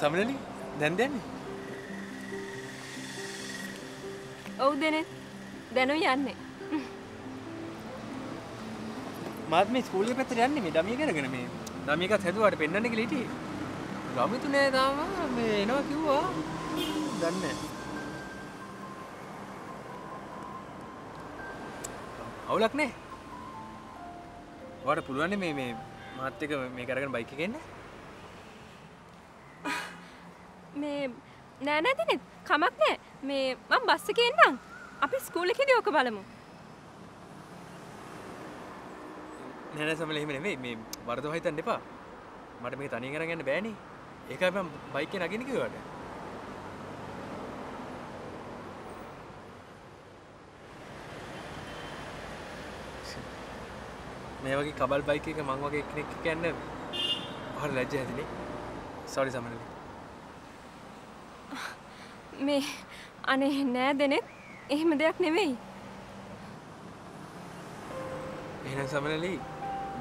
සමනලි. දැන් දෙන්නේ? ඔව් දෙනෙත් දැනු යන්නේ. මාත් මේ ස්කූලිය පැත්තට යන්නේ මේ ඩමිය කරගෙන මේ. ඩමියකත් හැදුවාට පෙන්වන්න කියලා හිටියේ. රමිතු නෑ තාම. මේ එනවා කිව්වා. දන්නේ අවුලක් නෑ. ඔයාලට පුළුවන් මේ මේ මාත් එක්ක මේ කරගෙන බයික් එකේ එන්න මේ නෑ නෑ දෙනෙත්. කමක් නෑ. මේ මං බස් එකේ එන්නම්. අපි ස්කූල් එකේදී ඕක බලමු. නෑ නෑ සමල එහෙම නෙමෙයි. මේ වරදව හිතන්න එපා. මට මේක තනියෙන් අරන් යන්න බෑනේ. ඒකයි මම බයික් එකේ නගින්න කිව්වට. මේ වගේ කබල් බයික් එක මං වගේ කෙනෙක් එක්ක යන්න හරි ලැජ්ජ හැදිනේ සෝරි සමනලි මේ අනේ නෑ දෙනෙත් එහෙම දෙයක් නෙවෙයි. එහෙනම් සමනලි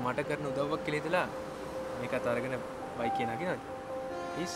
මට කරන උදව්වක් කියලා හිතලා මේකත් අරගෙන බයික් එකේ නගිනවද? ප්ලීස්